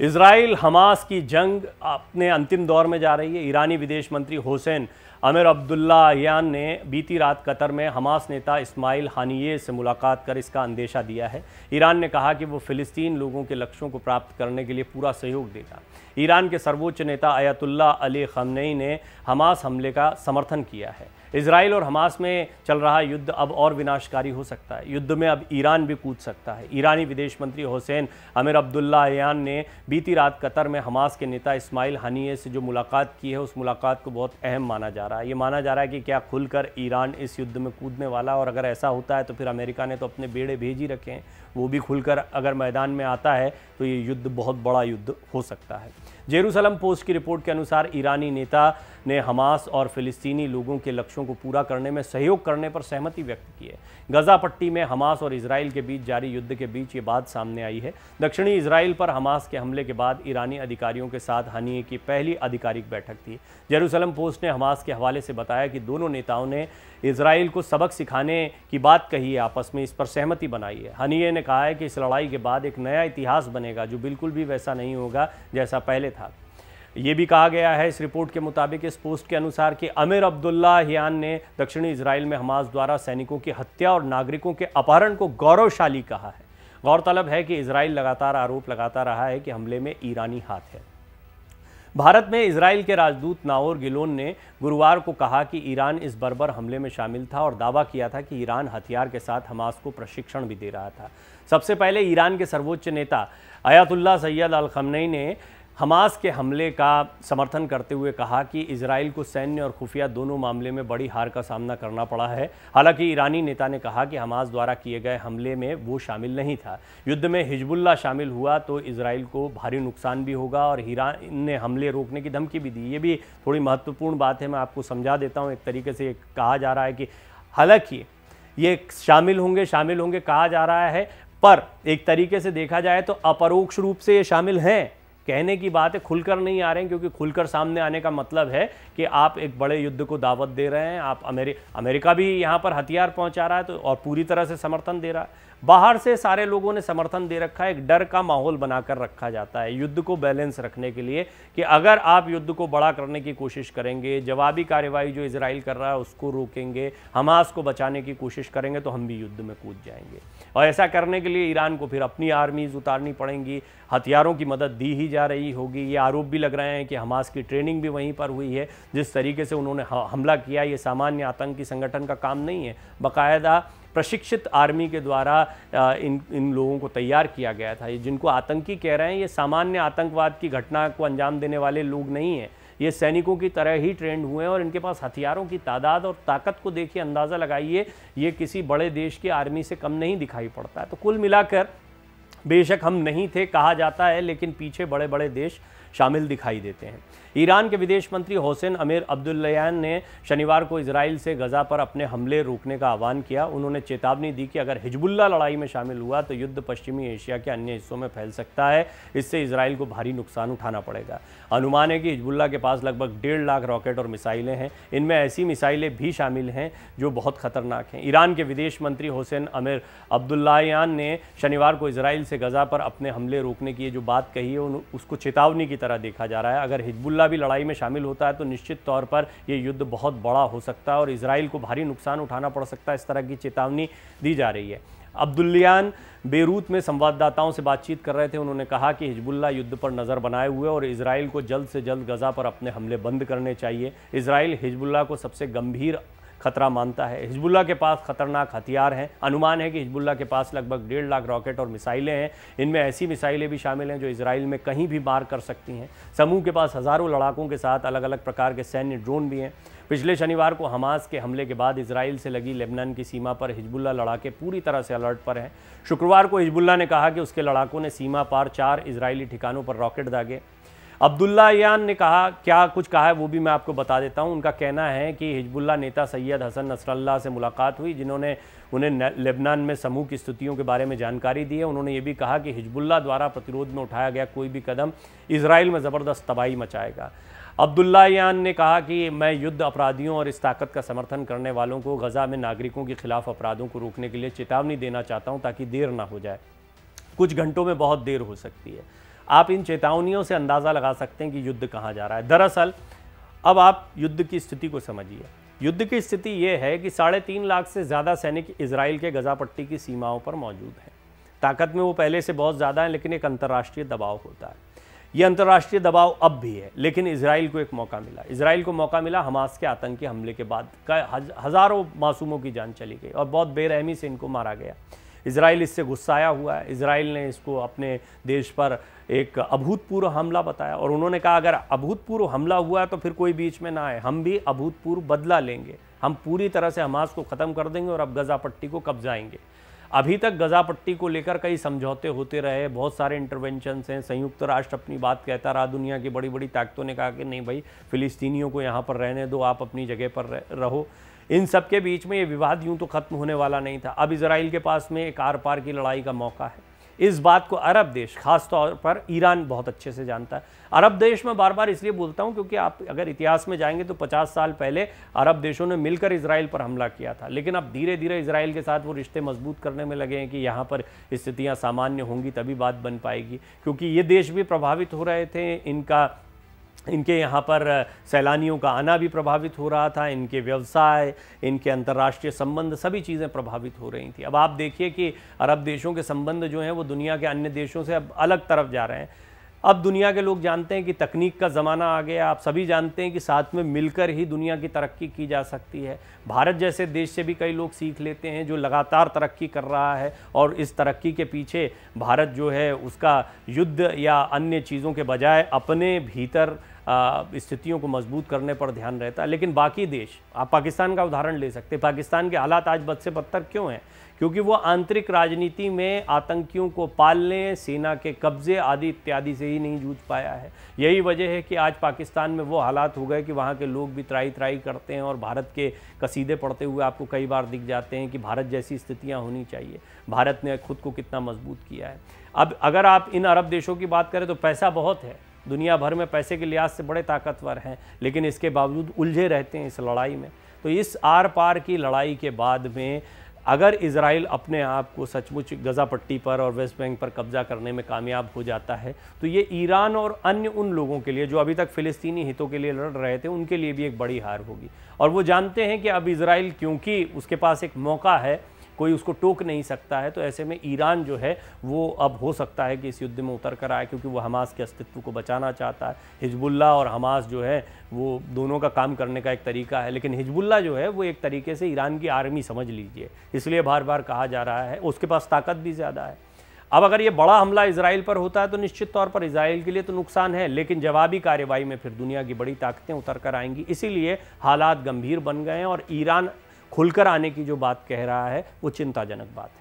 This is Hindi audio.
इसराइल हमास की जंग अपने अंतिम दौर में जा रही है। ईरानी विदेश मंत्री हुसैन अमीर अब्दुल्लायान ने बीती रात कतर में हमास नेता इस्माइल हानिये से मुलाकात कर इसका अंदेशा दिया है। ईरान ने कहा कि वो फिलिस्तीन लोगों के लक्ष्यों को प्राप्त करने के लिए पूरा सहयोग देगा। ईरान के सर्वोच्च नेता अयतुल्ला अली खमनई ने हमास हमले का समर्थन किया है। इसराइल और हमास में चल रहा युद्ध अब और विनाशकारी हो सकता है। युद्ध में अब ईरान भी कूद सकता है। ईरानी विदेश मंत्री हुसैन अमीर अब्दुल्ला अयान ने बीती रात कतर में हमास के नेता इस्माइल हनीय से जो मुलाकात की है, उस मुलाकात को बहुत अहम माना जा रहा है। ये माना जा रहा है कि क्या खुलकर ईरान इस युद्ध में कूदने वाला और अगर ऐसा होता है तो फिर अमेरिका ने तो अपने बेड़े भेज ही रखे हैं। वो भी खुलकर अगर मैदान में आता है तो ये युद्ध बहुत बड़ा युद्ध हो सकता है। जेरूसलम पोस्ट की रिपोर्ट के अनुसार ईरानी नेता ने हमास और फिलिस्तीनी लोगों के लक्ष्यों को पूरा करने में, सहयोग करने पर सहमति व्यक्त की है। गजा पट्टी में हमास और इसराइल के बीच जारी युद्ध के बीच ये बात सामने आई है। दक्षिणी इसराइल पर हमास के हमले के बाद ईरानी अधिकारियों के साथ हनीय की पहली आधिकारिक बैठक थी। जेरूसलम पोस्ट ने हमास के हवाले से बताया कि दोनों नेताओं ने इसराइल को सबक सिखाने की बात कही है, आपस में इस पर सहमति बनाई है। हनीय ने कहा है कि इस लड़ाई के बाद एक नया इतिहास बनेगा, जो बिल्कुल भी वैसा नहीं होगा जैसा पहले था। ये भी कहा गया है, इस रिपोर्ट के मुताबिक इस पोस्ट के अनुसार कि अमीर अब्दुल्ला हियान ने दक्षिणी इसराइल में हमास द्वारा सैनिकों की हत्या और नागरिकों के अपहरण को गौरवशाली कहा है। गौरतलब है कि इसराइल लगातार आरोप लगाता रहा है कि हमले में ईरानी हाथ है। भारत में इसराइल के राजदूत नाओर गिलोन ने गुरुवार को कहा कि ईरान इस बर्बर हमले में शामिल था और दावा किया था कि ईरान हथियार के साथ हमास को प्रशिक्षण भी दे रहा था। सबसे पहले ईरान के सर्वोच्च नेता अयातुल्ला सैयद अल खमनई ने हमास के हमले का समर्थन करते हुए कहा कि इसराइल को सैन्य और खुफिया दोनों मामले में बड़ी हार का सामना करना पड़ा है। हालाँकि ईरानी नेता ने कहा कि हमास द्वारा किए गए हमले में वो शामिल नहीं था। युद्ध में हिजबुल्ला शामिल हुआ तो इसराइल को भारी नुकसान भी होगा और ईरान ने हमले रोकने की धमकी भी दी। ये भी थोड़ी महत्वपूर्ण बात है, मैं आपको समझा देता हूँ। एक तरीके से कहा जा रहा है कि हालाँकि ये शामिल होंगे शामिल होंगे कहा जा रहा है, पर एक तरीके से देखा जाए तो अपरोक्ष रूप से ये शामिल हैं। कहने की बात है खुलकर नहीं आ रहे हैं, क्योंकि खुलकर सामने आने का मतलब है कि आप एक बड़े युद्ध को दावत दे रहे हैं, आप अमेरि, अमेरिका भी यहाँ पर हथियार पहुँचा रहा है तो और पूरी तरह से समर्थन दे रहा है। बाहर से सारे लोगों ने समर्थन दे रखा है, एक डर का माहौल बनाकर रखा जाता है युद्ध को बैलेंस रखने के लिए कि अगर आप युद्ध को बड़ा करने की कोशिश करेंगे, जवाबी कार्यवाही जो इसराइल कर रहा है उसको रोकेंगे, हमास को बचाने की कोशिश करेंगे तो हम भी युद्ध में कूद जाएँगे। और ऐसा करने के लिए ईरान को फिर अपनी आर्मीज उतारनी पड़ेंगी, हथियारों की मदद दी ही जा रही होगी। ये आरोप भी लग रहे हैं कि हमास की ट्रेनिंग भी वहीं पर हुई है, जिस तरीके से उन्होंने हमला किया, ये सामान्य आतंकी संगठन का काम नहीं है। बाकायदा प्रशिक्षित आर्मी के द्वारा इन इन लोगों को तैयार किया गया था। ये जिनको आतंकी कह रहे हैं, ये सामान्य आतंकवाद की घटना को अंजाम देने वाले लोग नहीं हैं। ये सैनिकों की तरह ही ट्रेंड हुए हैं और इनके पास हथियारों की तादाद और ताकत को देखिए अंदाज़ा लगाइए, ये किसी बड़े देश की आर्मी से कम नहीं दिखाई पड़ता। है तो कुल मिलाकर, बेशक हम नहीं थे, कहा जाता है, लेकिन पीछे बड़े बड़े देश शामिल दिखाई देते हैं। ईरान के विदेश मंत्री हुसैन अमीर अब्दुल्लयान ने शनिवार को इसराइल से गजा पर अपने हमले रोकने का आह्वान किया। उन्होंने चेतावनी दी कि अगर हिजबुल्ला लड़ाई में शामिल हुआ तो युद्ध पश्चिमी एशिया के अन्य हिस्सों में फैल सकता है। इससे इसराइल को भारी नुकसान उठाना पड़ेगा। अनुमान है कि हिजबुल्ला के पास लगभग डेढ़ लाख रॉकेट और मिसाइलें हैं। इनमें ऐसी मिसाइलें भी शामिल हैं जो बहुत खतरनाक हैं। ईरान के विदेश मंत्री हुसैन अमीर अब्दुल्लायान ने शनिवार को इसराइल से गजा पर अपने हमले रोकने की जो बात कही है उसको चेतावनी की तरह देखा जा रहा है। अगर हिजबुल्ला भी लड़ाई में शामिल होता है तो निश्चित तौर पर ये युद्ध बहुत बड़ा हो सकता है और इसराइल को भारी नुकसान उठाना पड़ सकता है। इस तरह की चेतावनी दी जा रही है। अब्दुल्लियान बेरूत में संवाददाताओं से बातचीत कर रहे थे। उन्होंने कहा कि हिजबुल्ला युद्ध पर नज़र बनाए हुए और इसराइल को जल्द से जल्द गज़ा पर अपने हमले बंद करने चाहिए। इसराइल हिजबुल्ला को सबसे गंभीर खतरा मानता है। हिजबुल्ला के पास खतरनाक हथियार हैं। अनुमान है कि हिजबुल्ला के पास लगभग डेढ़ लाख रॉकेट और मिसाइलें हैं। इनमें ऐसी मिसाइलें भी शामिल हैं जो इसराइल में कहीं भी मार कर सकती हैं। समूह के पास हज़ारों लड़ाकों के साथ अलग अलग प्रकार के सैन्य ड्रोन भी हैं। पिछले शनिवार को हमास के हमले के बाद इसराइल से लगी लेबनान की सीमा पर हिजबुल्ला लड़ाके पूरी तरह से अलर्ट पर हैं। शुक्रवार को हिजबुल्ला ने कहा कि उसके लड़ाकों ने सीमा पार चार इसराइली ठिकानों पर रॉकेट दागे। अब्दुल्ला यान ने कहा, क्या कुछ कहा है वो भी मैं आपको बता देता हूँ। उनका कहना है कि हिजबुल्ला नेता सैयद हसन नसरल्ला से मुलाकात हुई, जिन्होंने उन्हें लेबनान में समूह की स्थितियों के बारे में जानकारी दी है। उन्होंने ये भी कहा कि हिजबुल्ला द्वारा प्रतिरोध में उठाया गया कोई भी कदम इसराइल में ज़बरदस्त तबाही मचाएगा। अब्दुल्ला यान ने कहा कि मैं युद्ध अपराधियों और इस ताकत का समर्थन करने वालों को गज़ा में नागरिकों के खिलाफ अपराधों को रोकने के लिए चेतावनी देना चाहता हूँ ताकि देर ना हो जाए। कुछ घंटों में बहुत देर हो सकती है। आप इन चेतावनियों से अंदाज़ा लगा सकते हैं कि युद्ध कहाँ जा रहा है। दरअसल, अब आप युद्ध की स्थिति को समझिए। युद्ध की स्थिति ये है कि साढ़े तीन लाख से ज़्यादा सैनिक इसराइल के गजा पट्टी की सीमाओं पर मौजूद हैं। ताकत में वो पहले से बहुत ज़्यादा है, लेकिन एक अंतर्राष्ट्रीय दबाव होता है। ये अंतर्राष्ट्रीय दबाव अब भी है, लेकिन इसराइल को एक मौका मिला। इसराइल को मौका मिला हमास के आतंकी हमले के बाद हज़ारों मासूमों की जान चली गई और बहुत बेरहमी से इनको मारा गया। इसराइल इससे गुस्साया हुआ है। इसराइल ने इसको अपने देश पर एक अभूतपूर्व हमला बताया और उन्होंने कहा, अगर अभूतपूर्व हमला हुआ है तो फिर कोई बीच में ना आए। हम भी अभूतपूर्व बदला लेंगे। हम पूरी तरह से हमास को ख़त्म कर देंगे और अब गज़ा पट्टी को कब्जाएँगे अभी तक गजा पट्टी को लेकर कई समझौते होते रहे। बहुत सारे इंटरवेंशन हैं। संयुक्त राष्ट्र अपनी बात कहता रहा दुनिया की बड़ी बड़ी ताकतों ने कहा कि नहीं भाई, फिलिस्तीनियों को यहाँ पर रहने दो, आप अपनी जगह पर रहो। इन सब के बीच में ये विवाद यूँ तो ख़त्म होने वाला नहीं था। अब इसराइल के पास में एक आर पार की लड़ाई का मौका है। इस बात को अरब देश खास तौर पर ईरान, बहुत अच्छे से जानता है। अरब देश में बार बार इसलिए बोलता हूँ क्योंकि आप अगर इतिहास में जाएँगे तो 50 साल पहले अरब देशों ने मिलकर इसराइल पर हमला किया था। लेकिन अब धीरे धीरे इसराइल के साथ वो रिश्ते मज़बूत करने में लगे हैं कि यहाँ पर स्थितियाँ सामान्य होंगी तभी बात बन पाएगी। क्योंकि ये देश भी प्रभावित हो रहे थे, इनका इनके यहाँ पर सैलानियों का आना भी प्रभावित हो रहा था, इनके व्यवसाय, इनके अंतर्राष्ट्रीय संबंध, सभी चीज़ें प्रभावित हो रही थी। अब आप देखिए कि अरब देशों के संबंध जो हैं, वो दुनिया के अन्य देशों से अब अलग तरफ़ जा रहे हैं। अब दुनिया के लोग जानते हैं कि तकनीक का ज़माना आ गया। आप सभी जानते हैं कि साथ में मिलकर ही दुनिया की तरक्की की जा सकती है। भारत जैसे देश से भी कई लोग सीख लेते हैं जो लगातार तरक्की कर रहा है और इस तरक्की के पीछे भारत जो है उसका युद्ध या अन्य चीज़ों के बजाय अपने भीतर स्थितियों को मज़बूत करने पर ध्यान रहता है। लेकिन बाकी देश, आप पाकिस्तान का उदाहरण ले सकते हैं। पाकिस्तान के हालात आज बद से बदतर क्यों हैं? क्योंकि वो आंतरिक राजनीति में आतंकियों को पालने, सेना के कब्जे आदि इत्यादि से ही नहीं जूझ पाया है। यही वजह है कि आज पाकिस्तान में वो हालात हो गए कि वहाँ के लोग भी त्राई त्राई करते हैं और भारत के कसीदे पढ़ते हुए आपको कई बार दिख जाते हैं कि भारत जैसी स्थितियाँ होनी चाहिए। भारत ने खुद को कितना मज़बूत किया है। अब अगर आप इन अरब देशों की बात करें तो पैसा बहुत है। दुनिया भर में पैसे के लिहाज से बड़े ताकतवर हैं, लेकिन इसके बावजूद उलझे रहते हैं इस लड़ाई में। तो इस आर पार की लड़ाई के बाद में, अगर इसराइल अपने आप को सचमुच गज़ा पट्टी पर और वेस्ट बैंक पर कब्जा करने में कामयाब हो जाता है तो ये ईरान और अन्य उन लोगों के लिए जो अभी तक फ़िलिस्तीनी हितों के लिए लड़ रहे थे, उनके लिए भी एक बड़ी हार होगी। और वो जानते हैं कि अब इसराइल क्योंकि उसके पास एक मौका है कोई उसको टोक नहीं सकता है तो ऐसे में ईरान जो है, वो अब हो सकता है कि इस युद्ध में उतर कर आए, क्योंकि वो हमास के अस्तित्व को बचाना चाहता है। हिजबुल्ला और हमास जो है, वो दोनों का काम करने का एक तरीका है, लेकिन हिजबुल्ला जो है, वो एक तरीके से ईरान की आर्मी समझ लीजिए, इसलिए बार बार कहा जा रहा है, उसके पास ताकत भी ज़्यादा है। अब अगर ये बड़ा हमला इसराइल पर होता है तो निश्चित तौर पर इसराइल के लिए तो नुकसान है, लेकिन जवाबी कार्यवाही में फिर दुनिया की बड़ी ताकतें उतर कर आएँगी, इसीलिए हालात गंभीर बन गए हैं और ईरान खुलकर आने की जो बात कह रहा है वो चिंताजनक बात है।